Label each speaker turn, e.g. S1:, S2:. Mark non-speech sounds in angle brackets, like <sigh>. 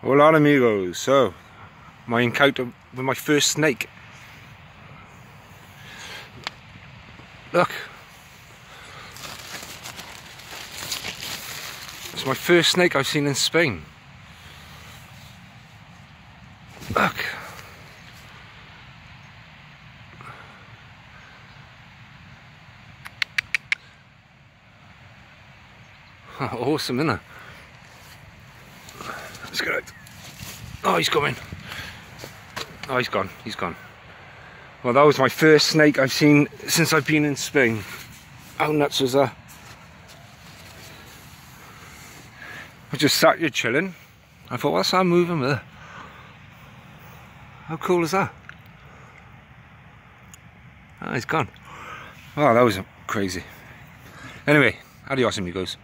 S1: Hola amigos, so my encounter with my first snake. Look. It's my first snake I've seen in Spain. Look. <laughs> awesome, isn't it? Let's get out. Oh, he's coming. Oh, he's gone. He's gone. Well, that was my first snake I've seen since I've been in Spain. How nuts was that? I just sat here chilling. I thought, what's that moving there? How cool is that? Oh, he's gone. Oh, that was crazy. Anyway, adios amigos.